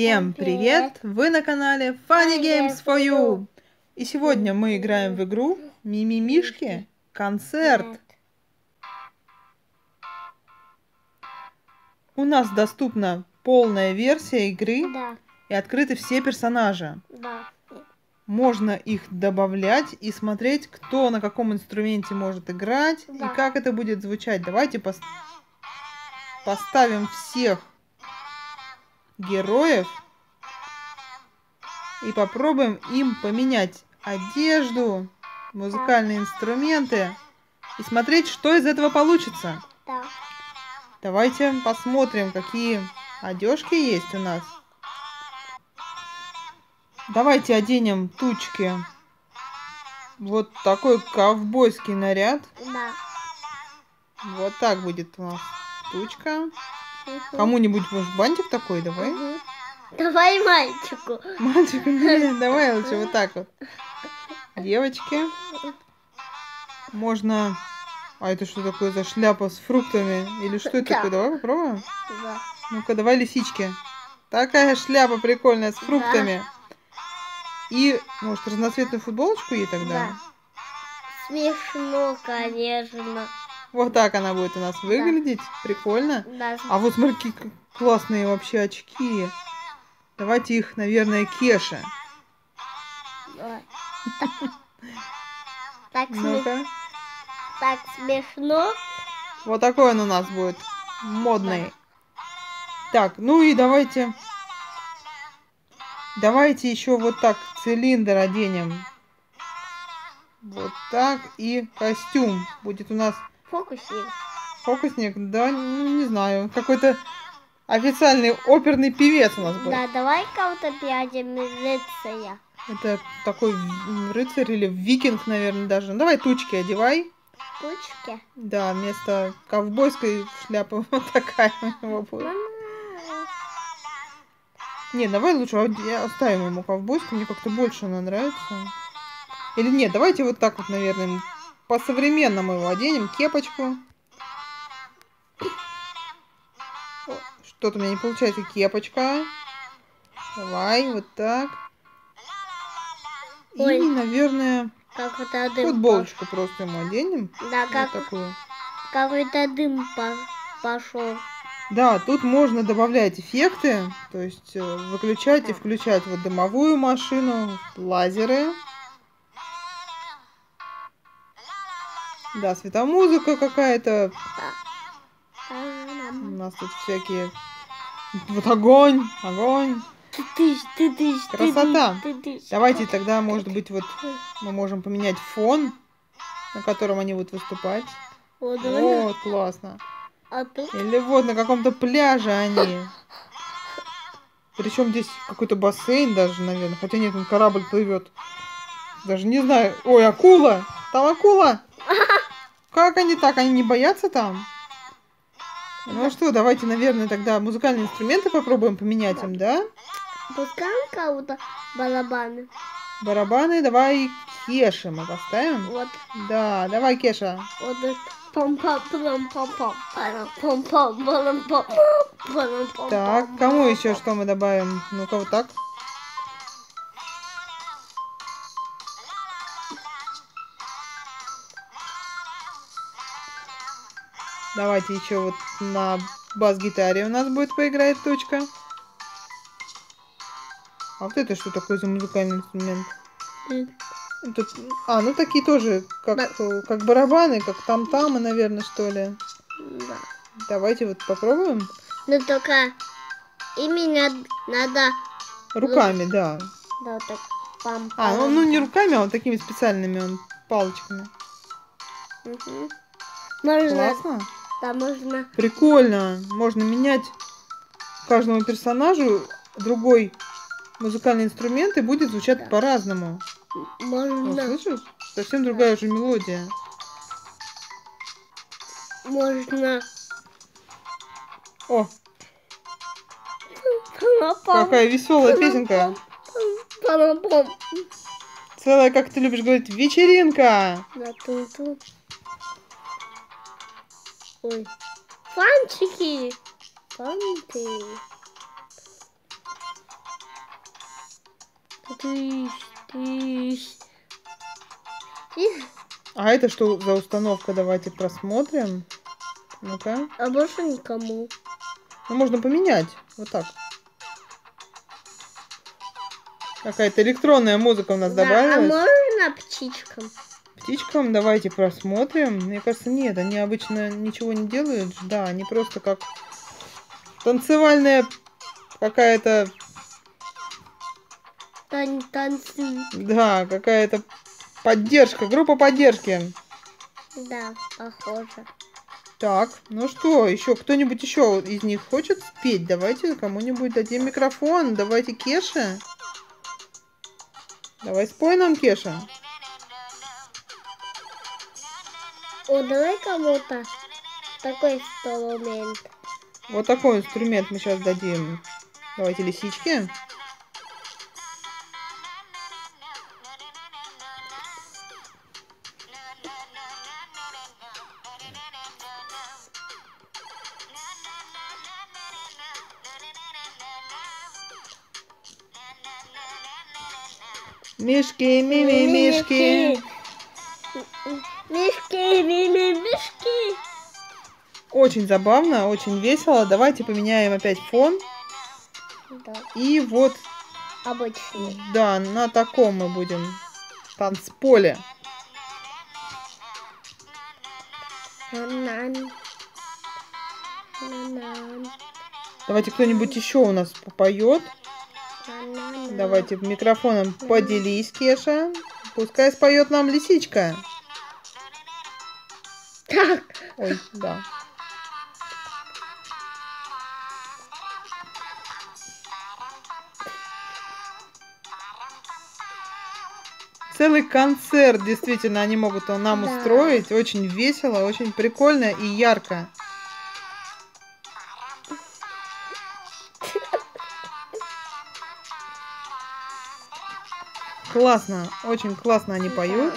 Всем привет! Вы на канале Funny Games for You! И сегодня мы играем в игру Мимимишки Концерт. У нас доступна полная версия игры Да, и открыты все персонажи. да. Можно их добавлять и смотреть, кто на каком инструменте может играть Да. и как это будет звучать. Давайте пос- поставим всех героев и попробуем им поменять одежду, музыкальные инструменты и смотреть, что из этого получится. Да. Давайте посмотрим, какие одежки есть у нас. Давайте оденем тучки. Вот такой ковбойский наряд. Да. Вот так будет у нас тучка. Мгм. Кому-нибудь, может, бантик такой, давай? Мгм. Давай мальчику. Мальчик, нет, давай лучше вот так вот. Девочки. Можно... А это что такое за шляпа с фруктами? Или что это Да. такое? Давай попробуем. Да. Ну-ка, давай лисички. Такая шляпа прикольная с фруктами. И, может, разноцветную футболочку ей тогда? Да. Смешно, конечно. Вот так она будет у нас выглядеть. Прикольно. Да. А вот смотри, какие классные вообще очки. Давайте их, наверное, Кеша. Так, сме- Ну-ка. так смешно. Вот такой он у нас будет. Модный. Так, ну и давайте... Давайте еще вот так цилиндр оденем. Вот так. И костюм будет у нас Фокусник. фокусник. Да, ну, не знаю. Какой-то официальный оперный певец у нас будет. Да, давай кого-то пядем рыцаря. Это такой рыцарь или викинг, наверное, даже. Ну, давай тучки одевай. Тучки. Да, вместо ковбойской шляпы вот такая у него будет. Не, давай лучше оставим ему ковбойскую, мне как-то больше она нравится. Или нет, давайте вот так вот, наверное, по-современному его оденем. Кепочку. Что-то у меня не получается. Кепочка. Давай, вот так. И, Ой. наверное, Как это дым футболочку просто ему оденем. пошел. Да, Вот как такую. какой-то дым по- пошел. Да, тут можно добавлять эффекты, то есть э, выключать и включать вот дымовую машину, лазеры. Да, светомузыка какая-то. У нас тут всякие... Вот огонь, огонь. Красота. Давайте тогда, может быть, вот мы можем поменять фон, на котором они будут выступать. Вот. Вот, классно. А Или вот на каком-то пляже они. Причем здесь какой-то бассейн даже, наверное. Хотя нет, он корабль плывет. Даже не знаю. Ой, акула! Там акула! Как они так? Они не боятся там? Ну что, давайте, наверное, тогда музыкальные инструменты попробуем поменять им, да? Пускаем кого-то барабаны. Барабаны давай Кеша, мы поставим. Вот. Да, давай Кеша. Вот Пом-пам-пам-пам-пам. так, кому еще что мы добавим? Ну-ка вот так. Давайте еще вот на бас-гитаре у нас будет поиграть точка. А вот это что такое за музыкальный инструмент? Это- а, ну такие тоже, как, Да. как барабаны, как там-тамы, наверное, что ли. Да. Давайте вот попробуем. Но только именно надо, Руками, да. да, так пам А, ну, ну не руками, а вот такими специальными он, палочками. Мгм. Можно, Классно. Да, можно, Прикольно. Можно менять каждому персонажу другой музыкальный инструмент и будет звучать Да. по-разному. Можно, слышишь? Совсем другая уже мелодия. можно. О, какая веселая песенка. Целая, как ты любишь говорить, вечеринка. Да. Ой. Фанчики. Фанты. Тыщ, тыщ. А это что за установка? Давайте просмотрим. Ну-ка. А больше никому. Ну, можно поменять. Вот так. Какая-то электронная музыка у нас Да, а добавилась. можно птичкам? Птичкам давайте просмотрим. Мне кажется, нет, они обычно ничего не делают. Да, они просто как танцевальная какая-то, Тан танцуют. да, какая-то поддержка, группа поддержки. Да, похоже. Так, ну что, еще кто-нибудь еще из них хочет спеть? Давайте кому-нибудь дадим микрофон. Давайте Кеша. Давай спой нам, Кеша. О, давай кому-то такой инструмент. Вот такой инструмент мы сейчас дадим. Давайте лисички. Мишки, мими, мишки. Мишки, мими, мишки. Очень забавно, очень весело. Давайте поменяем опять фон. Да, И вот, обычный. да, на таком мы будем танцполе. Давайте кто-нибудь еще у нас попоет. Давайте микрофоном поделись, Кеша. Пускай споет нам лисичка. Так, Ой, да. Целый концерт, действительно, они могут нам Да. устроить. Очень весело, очень прикольно и ярко. Классно, очень классно они поют.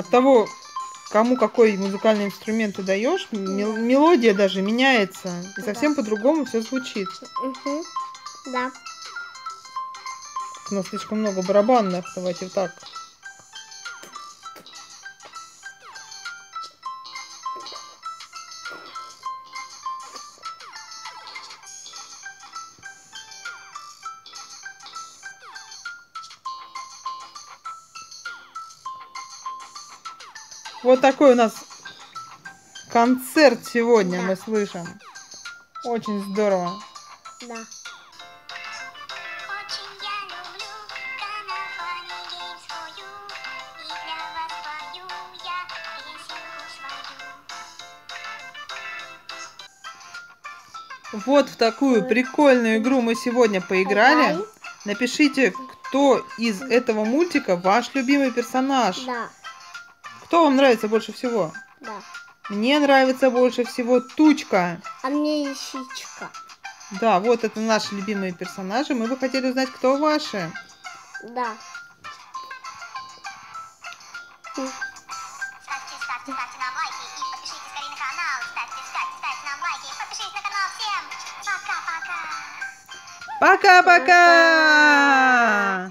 От того, кому какой музыкальный инструмент ты даешь, мел- мелодия даже меняется. И совсем по-другому все звучит. Мгм. Да. У нас слишком много барабанных. Давайте вот так. Вот такой у нас концерт сегодня Да. мы слышим. Очень здорово. Да. Вот в такую прикольную игру мы сегодня поиграли. Напишите, кто из этого мультика ваш любимый персонаж. Да. Кто вам нравится больше всего? Да. Мне нравится больше всего Тучка. А мне лисичка. Да, вот это наши любимые персонажи. Мы бы хотели узнать, кто ваши. Да. Ставьте, ставьте, ставьте нам лайки и подпишитесь скорее на канал. Ставьте, ставьте, ставьте нам лайки и подпишитесь на канал. Всем пока-пока. Пока-пока!